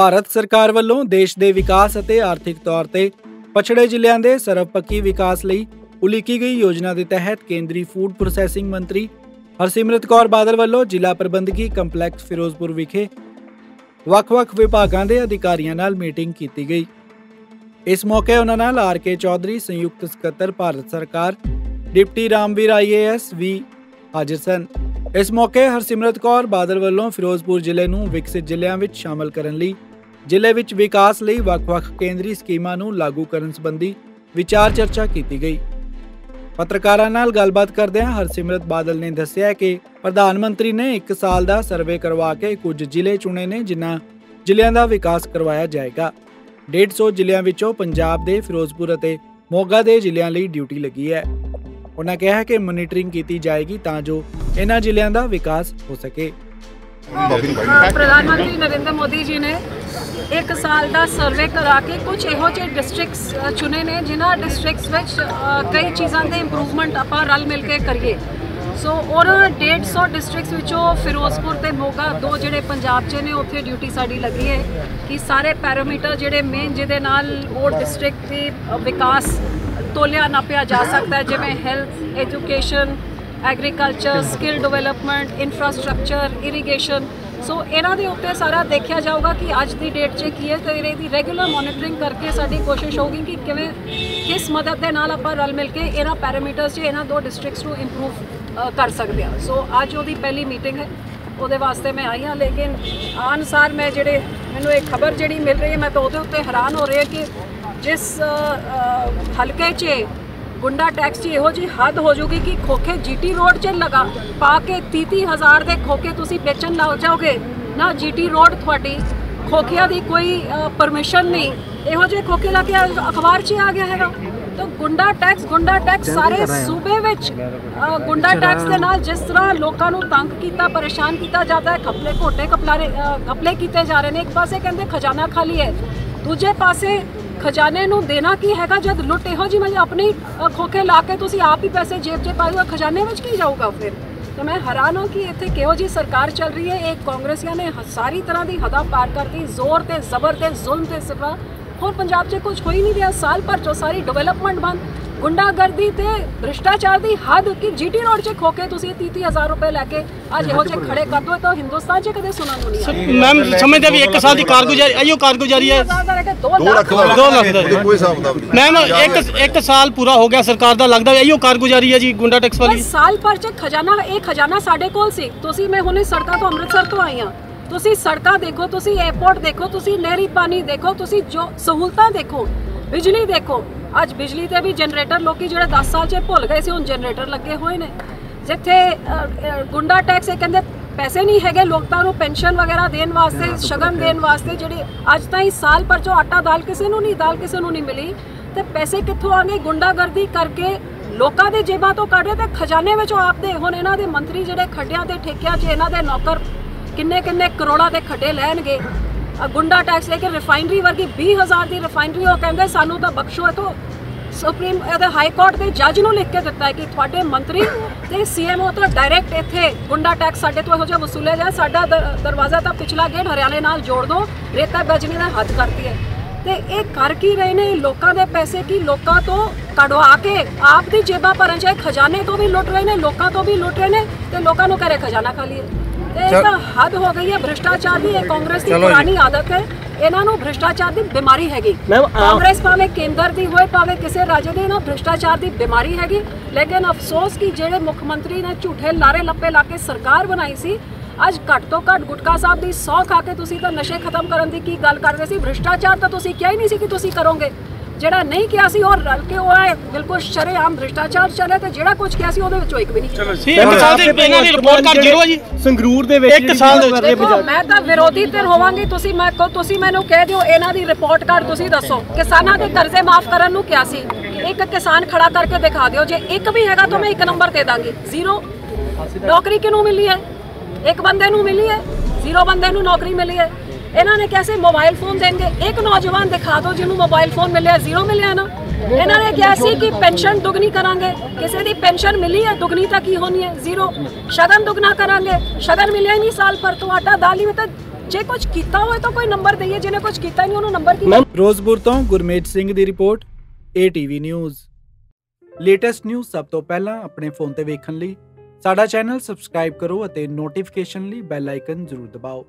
ਭਾਰਤ ਸਰਕਾਰ ਵੱਲੋਂ ਦੇਸ਼ ਦੇ ਵਿਕਾਸ ਅਤੇ ਆਰਥਿਕ ਤੌਰ ਤੇ ਪਛੜੇ ਜ਼ਿਲ੍ਹਿਆਂ ਦੇ ਸਰਵਪੱਖੀ ਵਿਕਾਸ ਲਈ ਉਲੀਕੀ ਗਈ ਯੋਜਨਾ ਦੇ ਤਹਿਤ ਕੇਂਦਰੀ ਫੂਡ ਪ੍ਰੋਸੈਸਿੰਗ ਮੰਤਰੀ ਹਰਸਿਮਰਤ ਕੌਰ ਬਾਦਲ ਵੱਲੋਂ ਜ਼ਿਲ੍ਹਾ ਪ੍ਰਬੰਧਕੀ ਕੰਪਲੈਕਸ ਫਿਰੋਜ਼ਪੁਰ ਵਿਖੇ ਵੱਖ-ਵੱਖ ਵਿਭਾਗਾਂ ਦੇ ਅਧਿਕਾਰੀਆਂ ਨਾਲ ਮੀਟਿੰਗ ਕੀਤੀ ਗਈ। ਇਸ ਮੌਕੇ ਉਹਨਾਂ ਨਾਲ ਆਰ ਕੇ ਚੌਧਰੀ, ਸੰਯੁਕਤ ਸਕੱਤਰ ਭਾਰਤ ਸਰਕਾਰ, ਡਿਪਟੀ ਰਾਮਵੀਰ ਆਈਏਐਸ ਵੀ ਹਾਜ਼ਰ ਸਨ। ਇਸ ਮੌਕੇ ਹਰਸਿਮਰਤ ਕੌਰ ਬਾਦਲ ਵੱਲੋਂ ਫਿਰੋਜ਼ਪੁਰ ਜ਼ਿਲ੍ਹੇ ਨੂੰ ਵਿਕਸਿਤ ਜ਼ਿਲ੍ਹਿਆਂ ਵਿੱਚ ਸ਼ਾਮਲ ਕਰਨ ਲਈ ਜ਼ਿਲ੍ਹੇ ਵਿੱਚ ਵਿਕਾਸ ਲਈ ਵੱਖ-ਵੱਖ ਕੇਂਦਰੀ ਸਕੀਮਾਂ ਨੂੰ ਲਾਗੂ ਕਰਨ ਸੰਬੰਧੀ ਵਿਚਾਰ ਚਰਚਾ ਕੀਤੀ ਗਈ। ਪੱਤਰਕਾਰਾਂ ਨਾਲ ਗੱਲਬਾਤ ਕਰਦਿਆਂ ਹਰਸਿਮਰਤ ਬਾਦਲ ਨੇ ਦੱਸਿਆ ਕਿ ਪ੍ਰਧਾਨ ਮੰਤਰੀ ਨੇ 1 ਸਾਲ ਦਾ ਸਰਵੇ ਕਰਵਾ ਕੇ ਕੁਝ ਜ਼ਿਲ੍ਹੇ ਚੁਣੇ ਨੇ, ਜਿਨ੍ਹਾਂ ਜ਼ਿਲ੍ਹਿਆਂ ਦਾ ਵਿਕਾਸ ਕਰਵਾਇਆ ਜਾਏਗਾ। 150 ਜ਼ਿਲ੍ਹਿਆਂ ਵਿੱਚੋਂ ਪੰਜਾਬ ਦੇ ਫਿਰੋਜ਼ਪੁਰ ਅਤੇ ਮੋਗਾ ਦੇ ਜ਼ਿਲ੍ਹਿਆਂ ਲਈ ਡਿਊਟੀ ਲੱਗੀ ਹੈ। ਉਹਨਾਂ ਕਿਹਾ ਕਿ ਮੋਨੀਟਰਿੰਗ ਕੀਤੀ ਜਾਏਗੀ ਤਾਂ ਜੋ ਇਹਨਾਂ ਜ਼ਿਲ੍ਹਿਆਂ ਦਾ ਵਿਕਾਸ ਹੋ ਸਕੇ। ਪ੍ਰਧਾਨ ਮੰਤਰੀ ਨਰਿੰਦਰ ਮੋਦੀ ਜੀ ਨੇ ਇੱਕ ਸਾਲ ਦਾ ਸਰਵੇ ਕਰਾ ਕੇ ਕੁਝ ਇਹੋ ਜਿਹੇ ਡਿਸਟ੍ਰਿਕਟਸ ਚੁਣੇ ਨੇ ਜਿਨ੍ਹਾਂ ਡਿਸਟ੍ਰਿਕਟਸ ਵਿੱਚ ਕਈ ਚੀਜ਼ਾਂ ਦੇ ਇੰਪਰੂਵਮੈਂਟ ਆਪਾਂ ਰਲ ਮਿਲ ਕੇ ਕਰੀਏ। ਸੋ ਔਰ 150 ਡਿਸਟ੍ਰਿਕਟਸ ਵਿੱਚੋਂ ਫਿਰੋਜ਼ਪੁਰ ਤੇ ਮੋਗਾ, ਦੋ ਜਿਹੜੇ ਪੰਜਾਬ 'ਚ ਨੇ, ਉੱਥੇ ਡਿਊਟੀ ਸਾਡੀ ਲੱਗੀ ਹੈ ਕਿ ਸਾਰੇ ਪੈਰਾਮੀਟਰ ਜਿਹੜੇ ਮੇਨ ਜਿਹਦੇ ਨਾਲ ਉਹ ਡਿਸਟ੍ਰਿਕਟ ਦੇ ਵਿਕਾਸ, ਤੋਲਿਆ ਨਾਪਿਆ ਜਾ ਸਕਦਾ ਜਿਵੇਂ health education agriculture skill development infrastructure irrigation so ਇਹਨਾਂ ਦੇ ਉੱਤੇ ਸਾਰਾ ਦੇਖਿਆ ਜਾਊਗਾ ਕਿ ਅੱਜ ਦੀ ਡੇਟ 'ਚ ਕੀ ਹੈ ਤੇ ਇਹਦੀ ਰੈਗੂਲਰ ਮੋਨੀਟਰਿੰਗ ਕਰਕੇ ਸਾਡੀ ਕੋਸ਼ਿਸ਼ ਹੋਊਗੀ ਕਿ ਕਿਵੇਂ, ਕਿਸ ਮਦਦ ਦੇ ਨਾਲ ਆਪਾਂ ਰਲ ਮਿਲ ਕੇ ਇਹਨਾਂ ਪੈਰਾਮੀਟਰਸ 'ਚ ਇਹਨਾਂ ਦੋ ਡਿਸਟ੍ਰਿਕਟਸ ਨੂੰ ਇੰਪਰੂਵ ਕਰ ਸਕਦੇ ਹਾਂ। ਸੋ ਅੱਜ ਉਹਦੀ ਪਹਿਲੀ ਮੀਟਿੰਗ ਹੈ। ਉਹਦੇ ਵਾਸਤੇ ਮੈਂ ਆਈ ਹਾਂ, ਲੇਕਿਨ ਅਨਸਾਰ ਮੈਂ ਜਿਹੜੇ, ਮੈਨੂੰ ਇਹ ਖਬਰ ਜਿਹੜੀ ਮਿਲ ਰਹੀ ਹੈ, ਮੈਂ ਤਾਂ ਉਹਦੇ ਉੱਤੇ ਹੈਰਾਨ ਹੋ ਰਹੀ ਹਾਂ ਕਿ ਜਿਸ ਹਲਕੇ 'ਚ ਗੁੰਡਾ ਟੈਕਸ 'ਚ ਇਹੋ ਜੀ ਹੱਦ ਹੋ ਜੂਗੀ ਕਿ ਖੋਖੇ ਜੀਟੀ ਰੋਡ 'ਚ ਲਗਾ ਪਾ ਕੇ 30 ਹਜ਼ਾਰ ਦੇ ਖੋਖੇ ਤੁਸੀਂ ਵੇਚਣ ਲੱਗ ਜਾਓਗੇ। ਨਾ ਜੀਟੀ ਰੋਡ ਤੁਹਾਡੀ ਖੋਖਿਆਂ ਦੀ ਕੋਈ ਪਰਮਿਸ਼ਨ ਨਹੀਂ। ਇਹੋ ਜਿਹੇ ਖੋਖੇ ਲਾ ਕੇ ਅਖਬਾਰ 'ਚ ਆ ਗਿਆ ਹੈਗਾ। ਤਾਂ ਗੁੰਡਾ ਟੈਕਸ ਗੁੰਡਾ ਟੈਕਸ ਸਾਰੇ ਸੂਬੇ ਵਿੱਚ ਗੁੰਡਾ ਟੈਕਸ ਦੇ ਨਾਲ ਜਿਸ ਤਰ੍ਹਾਂ ਲੋਕਾਂ ਨੂੰ ਤੰਗ ਕੀਤਾ ਪਰੇਸ਼ਾਨ ਕੀਤਾ ਜਾਂਦਾ ਹੈ ਖਪਲੇ ਘੋਟੇ ਕਪਲਾਰੇ ਅ, ਘਪਲੇ ਕੀਤੇ ਜਾ ਰਹੇ ਨੇ। ਇੱਕ ਪਾਸੇ ਕਹਿੰਦੇ ਖਜ਼ਾਨਾ ਖਾਲੀ ਹੈ ਦੂਜੇ ਪਾਸੇ ਖਜ਼ਾਨੇ ਨੂੰ ਦੇਣਾ ਕੀ ਹੈਗਾ? ਜਦ ਲੁੱਟ ਇਹੋ ਜੀ ਮਤਲਬ ਆਪਣੀ ਖੋਖੇ ਲਾ ਕੇ ਤੁਸੀਂ ਆਪ ਹੀ ਪੈਸੇ ਜੇਬ 'ਚ ਪਾਏ ਖਜ਼ਾਨੇ ਵਿੱਚ ਕੀ ਜਾਊਗਾ ਫਿਰ? ਤਾਂ ਮੈਂ ਹੈਰਾਨ ਹਾਂ ਕਿ ਇੱਥੇ ਕਿਹੋ ਜੀ ਸਰਕਾਰ ਚੱਲ ਰਹੀ ਹੈ। ਇਹ ਕਾਂਗਰਸੀਆਂ ਨੇ ਸਾਰੀ ਤਰ੍ਹਾਂ ਦੀ ਹਦਾ ਪਾਰ ਕਰਤੀ, ਜ਼ੋਰ ਤੇ ਜ਼ਬਰ ਤੇ ਜ਼ੁਲਮ ਤੇ ਸਿਵਾ ਹੋਰ ਪੰਜਾਬ 'ਚ ਕੁਝ ਹੋਈ ਨਹੀਂ ਰਿਹਾ ਸਾਲ ਭਰ ਚੋਂ ਸਾਰੀ ਡਿਵੈਲਪਮੈਂਟ ਬੰਦ। ਗੁੰਡਾਗਰਦੀ ਤੇ ਭ੍ਰਿਸ਼ਟਾਚਾਰ ਦੀ ਹੱਦ ਕਿ ਜੀਟੀ ਰੋਡ 'ਚ ਖੋਕੇ ਤੁਸੀਂ 30 ਹਜ਼ਾਰ ਰੁਪਏ ਲੈ ਕੇ ਅੱਜ ਇਹੋ ਜਿਹੇ ਖੜੇ ਕਰ ਦੋ ਤਾਂ ਹਿੰਦੁਸਤਾਨ 'ਚ ਕਦੇ ਸੁਣਨ ਨੂੰ ਨਹੀਂ ਆਇਆ। ਮੈਮ ਸਮਝਦੇ ਵੀ 1 ਸਾਲ ਦੀ ਕਾਰਗੁਜ਼ਾਰੀ ਆਈਓ ਕਾਰਗੁਜ਼ਾਰੀ ਹੈ। 30 ਹਜ਼ਾਰ ਦਾ 2 2 ਲੱਖ ਦਾ। ਦੋ ਲੱਖ ਦਾ। ਕੋਈ ਹਿਸਾਬ ਨਹੀਂ। ਮੈਮ ਇੱਕ ਇੱਕ ਸਾਲ ਪੂਰਾ ਹੋ ਗਿਆ ਸਰਕਾਰ ਦਾ ਲੱਗਦਾ ਆਈਓ ਕਾਰਗੁਜ਼ਾਰੀ ਹੈ ਜੀ ਗੁੰਡਾ ਟੈਕਸ ਵਾਲੀ। ਸਾਲ ਭਰ ਚ ਖਜ਼ਾਨਾ ਇਹ ਖਜ਼ਾਨਾ ਸਾਡੇ ਕੋਲ ਸੀ। ਤੁਸੀਂ ਮੈਂ ਹੁਣੇ ਸੜਕਾਂ ਤੋਂ ਅੰਮ੍ਰਿਤਸਰ ਤੋਂ ਆਈ ਹਾਂ। ਤੁਸੀਂ ਸੜਕਾਂ ਦੇਖੋ ਤੁਸੀਂ 에어ਪੋਰਟ ਦੇਖੋ ਤੁਸੀਂ ਨਹਿਰੀ ਪਾਣੀ ਦੇਖੋ ਤੁਸੀਂ ਜੋ ਸਹੂਲਤਾਂ ਦੇਖੋ ਬਿਜਲੀ ਦੇਖੋ ਅੱਜ ਬਿਜਲੀ ਤੇ ਵੀ ਜਨਰੇਟਰ ਲੋਕੀ ਜਿਹੜੇ 10 ਸਾਲ ਚ ਭੁੱਲ ਗਏ ਸੀ ਹੁਣ ਜਨਰੇਟਰ ਲੱਗੇ ਹੋਏ ਨੇ। ਜਿੱਥੇ ਗੁੰਡਾ ਟੈਕਸ ਇਹ ਕਹਿੰਦੇ ਪੈਸੇ ਨਹੀਂ ਹੈਗੇ ਲੋਕਾਂ ਨੂੰ ਪੈਨਸ਼ਨ ਵਗੈਰਾ ਦੇਣ ਵਾਸਤੇ ਸ਼ਗਨ ਦੇਣ ਵਾਸਤੇ ਜਿਹੜੀ ਅੱਜ ਤਾਈਂ ਸਾਲ ਭਰ ਚੋਂ ਆਟਾ ਦਾਲ ਕਿਸੇ ਨੂੰ ਨਹੀਂ ਦਾਲ ਕਿਸੇ ਨੂੰ ਨਹੀਂ ਮਿਲੀ। ਤੇ ਪੈਸੇ ਕਿੱਥੋਂ ਆਣਗੇ ਗੁੰਡਾਗਰਦੀ ਕਰਕੇ ਲੋਕਾਂ ਦੇ ਜੇਬਾਂ ਤੋਂ ਕੱਢ ਰਹੇ ਤੇ ਖਜ਼ਾਨੇ ਵਿੱਚੋਂ ਆਪਦੇ ਹੁਣ ਇਹਨਾਂ ਦੇ ਮੰਤਰੀ ਜਿਹੜੇ ਖੱਡਿਆਂ ਤੇ ਠੇਕਿਆਂ 'ਚ ਇਹਨਾਂ ਦੇ ਨੌਕਰ ਕਿੰਨੇ ਕਿੰਨੇ ਕਰੋੜਾਂ ਦੇ ਖੱਡੇ ਲੈਣਗੇ। ਗੁੰਡਾ ਟੈਕਸ ਲੈ ਕੇ ਰਿਫਾਈਨਰੀ ਵਰਗੀ 20000 ਦੀ ਰਿਫਾਈਨਰੀ ਉਹ ਕਹਿੰਦੇ ਸਾਨੂੰ ਤਾਂ ਬਖਸ਼ੋ ਇਹ ਤੋਂ। ਸੁਪਰੀਮ ਅਤੇ ਹਾਈ ਕੋਰਟ ਦੇ ਜੱਜ ਨੂੰ ਲਿਖ ਕੇ ਦਿੱਤਾ ਹੈ ਕਿ ਤੁਹਾਡੇ ਮੰਤਰੀ ਤੇ ਸੀਐਮਓ ਤੋਂ ਡਾਇਰੈਕਟ ਇੱਥੇ ਗੁੰਡਾ ਟੈਕਸ ਸਾਡੇ ਤੋਂ ਇਹੋ ਜਿਹਾ ਵਸੂਲਿਆ ਜਾ, ਸਾਡਾ ਦਰ- ਦਰਵਾਜ਼ਾ ਤਾਂ ਪਿਛਲਾ ਗੇਟ ਹਰਿਆਣੇ ਨਾਲ ਜੋੜ ਦੋ, ਰੇਤਾ ਬਜਣੀ ਦਾ ਹੱਦ ਕਰਦੀ ਹੈ। ਤੇ ਇਹ ਕਰ ਕੀ ਰਹੇ ਨੇ ਲੋਕਾਂ ਦੇ ਪੈਸੇ ਕੀ ਲੋਕਾਂ ਤੋਂ ਕਢਵਾ ਕੇ? ਆਪ ਦੀ ਜੇਬਾਂ ਭਰਨ ਚਾਹੇ ਖਜ਼ਾਨੇ ਤੋਂ ਵੀ ਲੁੱਟ ਰਹੇ ਨੇ, ਲੋਕਾਂ ਤੋਂ ਵੀ ਲੁੱਟ ਰਹੇ ਨੇ ਤੇ ਲੋਕਾਂ ਨੂੰ ਕਰੇ ਖਜ਼ਾਨਾ ਖਾ ਲਈਏ ਤੇ ਇਹ ਤਾਂ ਹੱਦ ਹੋ ਗਈ ਹੈ ਭ੍ਰਿਸ਼ਟਾਚਾਰ ਦੀ ਇਹ ਕਾਂਗਰਸ ਦੀ ਪੁਰਾਣੀ ਆਦਤ ਹੈ। ਇਹਨਾਂ ਨੂੰ ਭ੍ਰਿਸ਼ਟਾਚਾਰ ਦੀ ਬਿਮਾਰੀ ਹੈਗੀ। ਕਾਂਗਰਸ ਭਾਵੇਂ ਕੇਂਦਰ ਦੀ ਹੋਏ ਭਾਵੇਂ ਕਿਸੇ ਰਾਜ ਦੀ ਨਾ ਭ੍ਰਿਸ਼ਟਾਚਾਰ ਦੀ ਬਿਮਾਰੀ ਹੈਗੀ। ਲੇਕਿਨ ਅਫਸੋਸ ਕਿ ਜਿਹੜੇ ਮੁੱਖ ਮੰਤਰੀ ਨੇ ਝੂਠੇ ਲਾਰੇ ਲੱਪੇ ਲਾ ਕੇ ਸਰਕਾਰ ਬਣਾਈ ਸੀ ਅੱਜ ਘੱਟ ਤੋਂ ਘੱਟ ਗੁਟਕਾ ਸਾਹਿਬ ਦੀ 100 ਖਾ ਕੇ ਤੁਸੀਂ ਤਾਂ ਨਸ਼ੇ ਖਤਮ ਕਰਨ ਦੀ ਕੀ ਗੱਲ ਕਰਦੇ ਸੀ? ਭ੍ਰਿਸ਼ਟਾਚਾਰ ਤਾਂ ਤੁਸੀਂ ਕਿਹਾ ਹੀ ਨਹੀਂ ਸੀ ਕਿ ਤੁਸੀਂ ਕਰੋਗੇ। ਜਿਹੜਾ ਨਹੀਂ ਕਿਹਾ ਸੀ ਔਰ ਰਲ ਕੇ ਉਹ ਹੈ ਬਿਲਕੁਲ ਸ਼ਰੇਆਮ ਭ੍ਰਿਸ਼ਟਾਚਾਰ ਚੱਲੇ ਤੇ ਜਿਹੜਾ ਕੁਝ ਕਿਹਾ ਸੀ ਉਹਦੇ ਵਿੱਚੋਂ ਇੱਕ ਵੀ ਨਹੀਂ ਇੱਕ ਸਾਲ ਦੀ ਇਹਨਾਂ ਦੀ ਰਿਪੋਰਟ ਕਰ ਜ਼ੀਰੋ ਹੈ ਜੀ। ਸੰਗਰੂਰ ਦੇ ਵਿੱਚ ਇੱਕ ਸਾਲ ਦੇ ਵਿੱਚ। ਦੇਖੋ ਮੈਂ ਤਾਂ ਵਿਰੋਧੀ ਧਿਰ ਹੋਵਾਂਗੀ ਤੁਸੀਂ ਮੈਂ ਕੋ ਤੁਸੀਂ ਮੈਨੂੰ ਕਹਿ ਦਿਓ ਇਹਨਾਂ ਦੀ ਰਿਪੋਰਟ ਕਾਰਡ ਤੁਸੀਂ ਦੱਸੋ। ਕਿਸਾਨਾਂ ਦੇ ਕਰਜ਼ੇ ਮਾਫ ਕਰਨ ਨੂੰ ਕਿਹਾ ਸੀ। ਇੱਕ ਕਿਸਾਨ ਖੜਾ ਕਰਕੇ ਦਿਖਾ ਦਿਓ ਜੇ ਇੱਕ ਵੀ ਹੈਗਾ ਤਾਂ ਮੈਂ ਇੱਕ ਨੰਬਰ ਦੇ ਦਾਂਗੀ। ਜ਼ੀਰੋ। ਨੌਕਰੀ ਕਿਹਨੂੰ ਮਿਲੀ ਹੈ? ਇੱਕ ਬੰਦੇ ਨੂੰ ਮਿਲੀ ਹੈ? ਜ਼ੀਰੋ ਬੰਦੇ ਨੂੰ ਨੌਕਰੀ ਮਿਲੀ ਹੈ? ਇਹਨਾਂ ਨੇ कैसे ਮੋਬਾਈਲ ਫੋਨ ਦੇਣਗੇ। ਇੱਕ ਨੌਜਵਾਨ ਦਿਖਾ ਦਿਓ ਜਿਹਨੂੰ ਮੋਬਾਈਲ ਫੋਨ ਮਿਲਿਆ ਜ਼ੀਰੋ ਮਿਲਿਆ ਨਾ। ਇਹਨਾਂ ਨੇ ਕਿਹਾ ਸੀ ਕਿ ਪੈਨਸ਼ਨ ਦੁੱਗਣੀ ਕਰਾਂਗੇ। ਕਿਸੇ ਦੀ ਪੈਨਸ਼ਨ ਮਿਲੀ ਹੈ ਦੁੱਗਣੀ ਤਾਂ ਕੀ ਹੋਣੀ ਹੈ? ਜ਼ੀਰੋ ਸ਼ਗਨ ਦੁੱਗਣਾ ਕਰਾਂਗੇ। ਸ਼ਗਨ ਮਿਲਿਆ ਨਹੀਂ ਸਾਲ ਪਰ ਤੋਂ। ਆਟਾ ਦਾਲੀ ਵਿੱਚ ਤਾਂ ਜੇ ਕੁਝ ਕੀਤਾ ਹੋਵੇ ਤਾਂ ਕੋਈ ਨੰਬਰ ਦਈਏ ਜਿਹਨੇ ਕੁਝ ਕੀਤਾ ਨਹੀਂ ਉਹਨੂੰ ਨੰਬਰ ਕੀ ਰੋਜ਼ਪੁਰ ਤੋਂ ਗੁਰਮੇਜ ਸਿੰਘ ਦੀ report ATV news latest news ਸਭ ਤੋਂ ਪਹਿਲਾਂ ਆਪਣੇ ਫੋਨ ਤੇ ਵੇਖਣ ਲਈ ਸਾਡਾ ਚੈਨਲ ਸਬਸਕ੍ਰਾਈਬ ਕਰੋ ਅਤੇ ਨੋਟੀਫਿਕੇਸ਼ਨ ਲਈ ਬੈਲ ਆਈਕਨ ਜ਼ਰੂਰ ਦਬਾਓ।